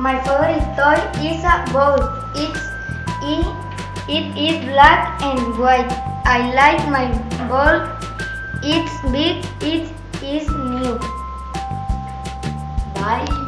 My favorite toy is a boat. It's it, it is black and white. I like my ball. It's big. It is new. Bye.